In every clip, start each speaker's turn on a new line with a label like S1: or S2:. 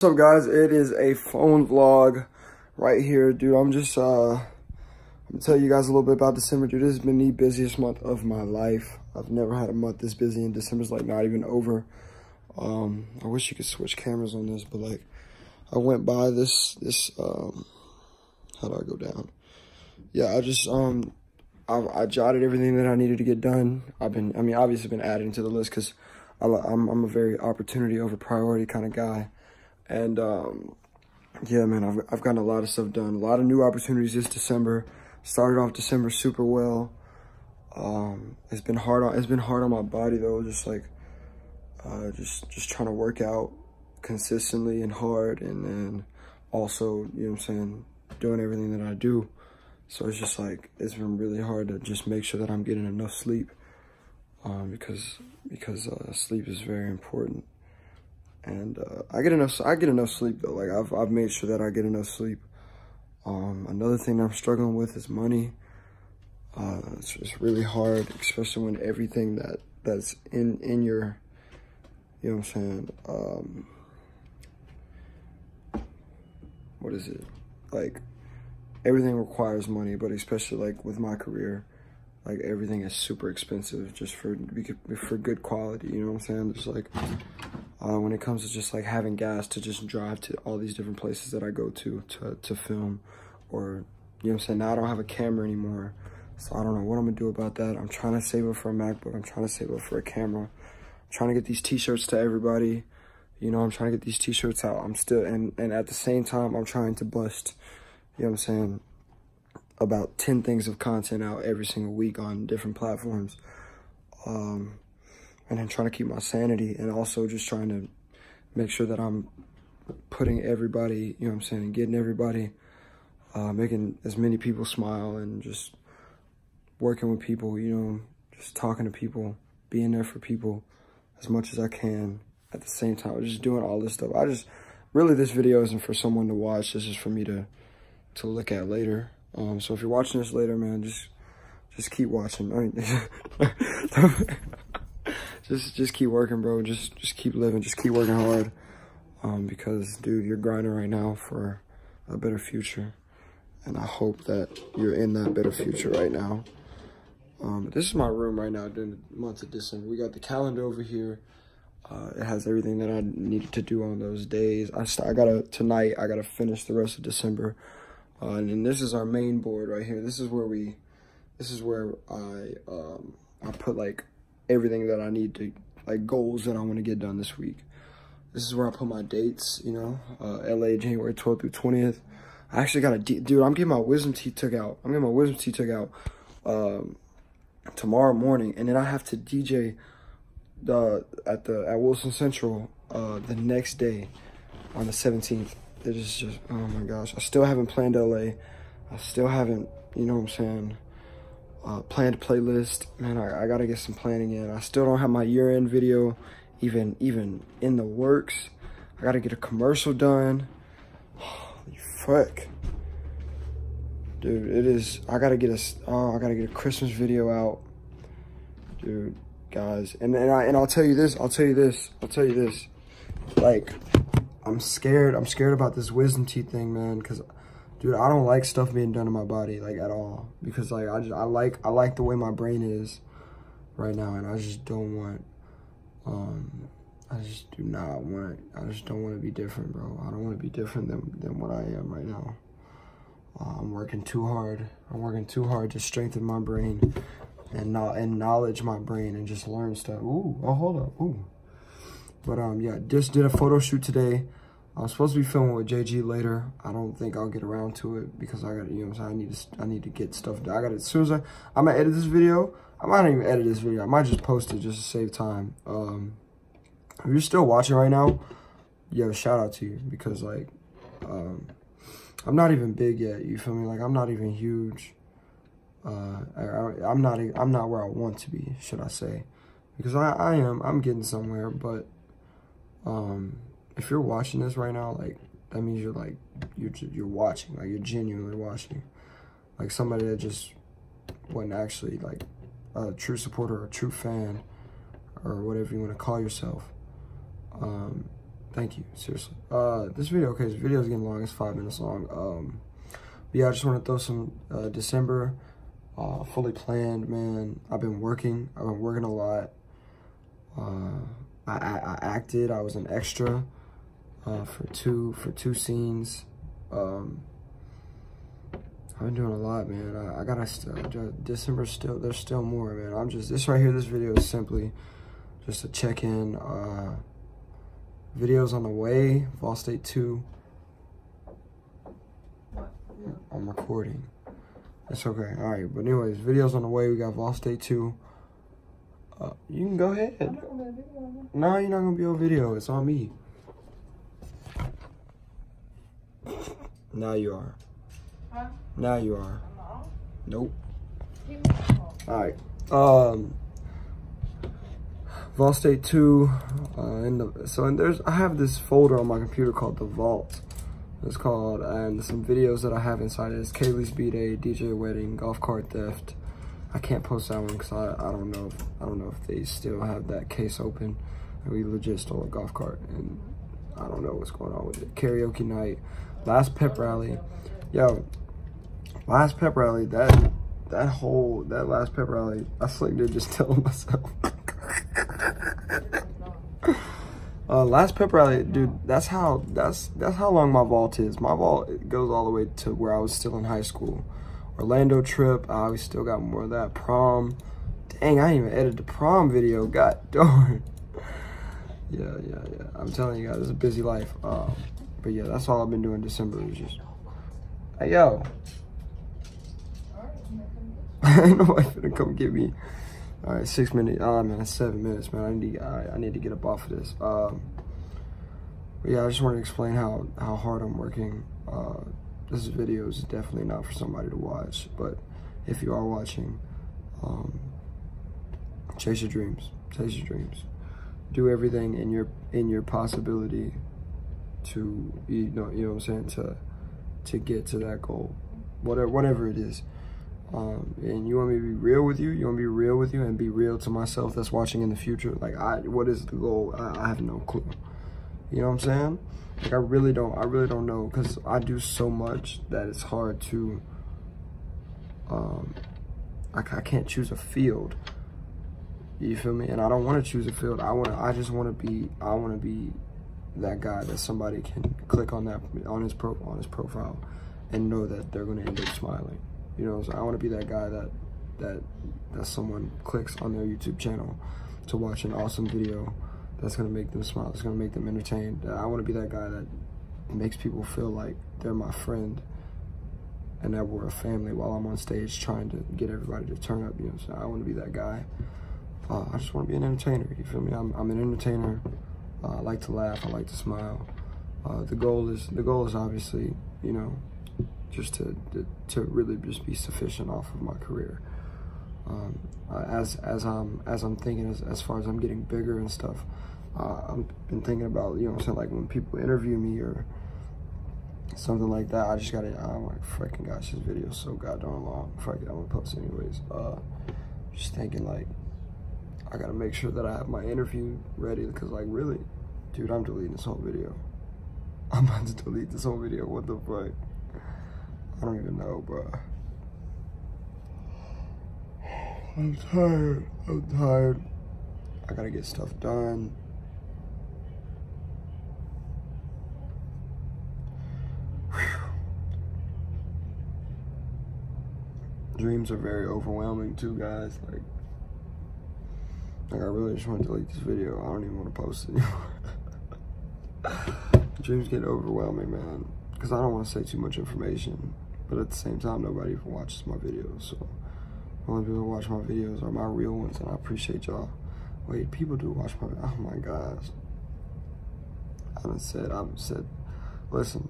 S1: What's up guys, it is a phone vlog right here. Dude, I'm just, uh, I'm gonna tell you guys a little bit about December. Dude, this has been the busiest month of my life. I've never had a month this busy and December's like not even over. Um, I wish you could switch cameras on this, but like, I went by this, this, um, how do I go down? Yeah, I just, um, I, I jotted everything that I needed to get done. I've been, I mean, obviously been adding to the list because I'm, I'm a very opportunity over priority kind of guy. And um, yeah, man, I've, I've gotten a lot of stuff done. A lot of new opportunities this December. Started off December super well. Um, it's been hard on it's been hard on my body though, just like uh, just just trying to work out consistently and hard, and then also you know what I'm saying, doing everything that I do. So it's just like it's been really hard to just make sure that I'm getting enough sleep um, because because uh, sleep is very important and uh, I get enough. I get enough sleep though. Like I've I've made sure that I get enough sleep. Um, another thing I'm struggling with is money. Uh, it's, it's really hard, especially when everything that that's in in your, you know what I'm saying. Um, what is it? Like everything requires money, but especially like with my career, like everything is super expensive just for for good quality. You know what I'm saying? Just like uh, when it comes to just like having gas to just drive to all these different places that I go to to, to film or, you know I'm saying? Now I don't have a camera anymore. So I don't know what I'm gonna do about that. I'm trying to save up for a MacBook. I'm trying to save up for a camera. I'm trying to get these t-shirts to everybody. You know, I'm trying to get these t-shirts out. I'm still, and, and at the same time, I'm trying to bust, you know what I'm saying, about 10 things of content out every single week on different platforms. Um, and then trying to keep my sanity and also just trying to make sure that I'm putting everybody, you know what I'm saying, getting everybody, uh, making as many people smile and just working with people, you know, just talking to people, being there for people as much as I can at the same time, just doing all this stuff. I just, really this video isn't for someone to watch, this is for me to, to look at later. Um, so if you're watching this later, man, just, just keep watching. I mean, just just keep working, bro. Just just keep living. Just keep working hard. Um, because dude, you're grinding right now for a better future, and I hope that you're in that better future right now. Um, this is my room right now during the month of December. We got the calendar over here. Uh, it has everything that I needed to do on those days. I, I gotta, tonight, I gotta finish the rest of December. Uh, and then this is our main board right here. This is where we, this is where I, um, I put like everything that I need to, like goals that I want to get done this week. This is where I put my dates, you know, uh, LA, January 12th through 20th. I actually got a, dude, I'm getting my wisdom teeth took out. I'm getting my wisdom teeth took out um, tomorrow morning. And then I have to DJ the at the at Wilson Central uh, the next day on the 17th. It is just, oh my gosh. I still haven't planned LA. I still haven't, you know what I'm saying, uh, planned playlist. Man, I, I, gotta get some planning in. I still don't have my year-end video even even in the works. I gotta get a commercial done. Holy fuck. Dude, it is, I gotta get a, oh, I gotta get a Christmas video out. Dude, guys. And, and, I, and I'll tell you this, I'll tell you this, I'll tell you this. Like, I'm scared, I'm scared about this wisdom teeth thing, man, because dude, I don't like stuff being done to my body like at all because like I just I like I like the way my brain is right now, and I just don't want. Um, I just do not want. I just don't want to be different, bro. I don't want to be different than than what I am right now. Uh, I'm working too hard. I'm working too hard to strengthen my brain and not and knowledge my brain and just learn stuff. Ooh, oh hold up, ooh. But um, yeah, just did a photo shoot today. I'm supposed to be filming with JG later. I don't think I'll get around to it because I got, you know what I'm saying? I need to, I need to get stuff done. I got it as soon as I, I'm gonna edit this video. I might not even edit this video. I might just post it just to save time. Um, if you're still watching right now, yo, shout out to you because like, um, I'm not even big yet. You feel me? Like I'm not even huge. Uh, I, am not, I'm not where I want to be, should I say? Because I, I am, I'm getting somewhere, but, um, if you're watching this right now, like that means you're like you're you're watching, like you're genuinely watching, like somebody that just wasn't actually like a true supporter or a true fan or whatever you want to call yourself. Um, Thank you, seriously. Uh, this video, okay, this video is getting long. It's five minutes long. Um, yeah, I just want to throw some uh, December uh, fully planned, man. I've been working. I've been working a lot. Uh, I, I, I acted. I was an extra uh, for two for two scenes. Um, I've been doing a lot, man. I, I gotta still December still. There's still more, man. I'm just this right here. This video is simply just a check in. Uh, videos on the way. Vol State two. I'm recording. It's okay. All right. But anyways, videos on the way. We got Vol State 2. Uh, you can go ahead. No, you're not going to be on video. It's on me. Now you are. Huh? Now you are. Nope. All right. Um, Vol State 2. Uh, in the, so and there's I have this folder on my computer called the Vault. It's called, and some videos that I have inside is Kaylee's B-Day, DJ Wedding, Golf Cart Theft. I can't post that one because I, I don't know if, I don't know if they still have that case open. We legit stole a golf cart and I don't know what's going on with it. Karaoke night, last pep rally. Yo, last pep rally, that that whole, that last pep rally, I slicked there just telling myself. Uh, last pep rally, dude. That's how that's that's how long my vault is. My vault goes all the way to where I was still in high school. Orlando trip. Uh, we still got more of that. Prom. Dang, I didn't even edit the prom video. God darn. yeah, yeah, yeah. I'm telling you guys, it's a busy life. Um, but yeah, that's all I've been doing December is just. Hey yo. Nobody finna come get me. All right, six minutes. Oh man, that's seven minutes, man. I need I, I need to get up off of this. Um, yeah, I just want to explain how how hard I'm working. Uh, this video is definitely not for somebody to watch, but if you are watching, um, chase your dreams. Chase your dreams. Do everything in your in your possibility to you know you know what I'm saying to to get to that goal, whatever whatever it is. Um, and you want me to be real with you? You want me to be real with you and be real to myself that's watching in the future? Like, I, what is the goal? I, I have no clue. You know what I'm saying? Like, I really don't, I really don't know because I do so much that it's hard to, um, I, I can't choose a field. You feel me? And I don't want to choose a field. I want I just want to be, I want to be that guy that somebody can click on that, on his pro, on his profile and know that they're going to end up smiling. You know, so I want to be that guy that that that someone clicks on their YouTube channel to watch an awesome video that's gonna make them smile, that's gonna make them entertained. I want to be that guy that makes people feel like they're my friend and that we're a family while I'm on stage trying to get everybody to turn up. You know, so I want to be that guy. Uh, I just want to be an entertainer. You feel me? I'm, I'm an entertainer. Uh, I like to laugh. I like to smile. Uh, the goal is the goal is obviously, you know, just to, to, to really just be sufficient off of my career. Um, uh, as as I'm as I'm thinking as, as far as I'm getting bigger and stuff, uh, I've been thinking about you know I'm saying like when people interview me or something like that. I just gotta I'm like freaking gosh this video is so goddamn long. Fuck it, I'm gonna post anyways. Uh, just thinking like I gotta make sure that I have my interview ready because like really, dude, I'm deleting this whole video. I'm about to delete this whole video. What the fuck? I don't even know, bro. I'm tired. I'm tired. I gotta get stuff done. Dreams are very overwhelming too, guys. Like, like I really just want to delete this video. I don't even want to post it anymore. Dreams get overwhelming, man. Because I don't want to say too much information. But at the same time, nobody even watches my videos. So the only people who watch my videos are my real ones, and I appreciate y'all. Wait, people do watch my, oh my gosh. I done said, I've said, listen,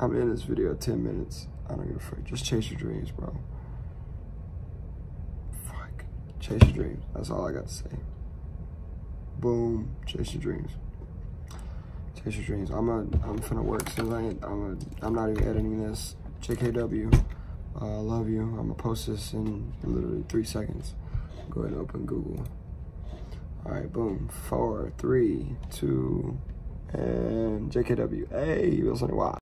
S1: I'm in this video 10 minutes. I don't give a fuck. Just chase your dreams, bro. Fuck. Chase your dreams. That's all I got to say. Boom. Chase your dreams. Your dreams. I'm a, I'm finna work soon. I I'm a, I'm not even editing this. JKW, uh, love you. I'm gonna post this in literally three seconds. Go ahead and open Google. All right, boom. Four, three, two, and JKW. Hey, Wilson, wow.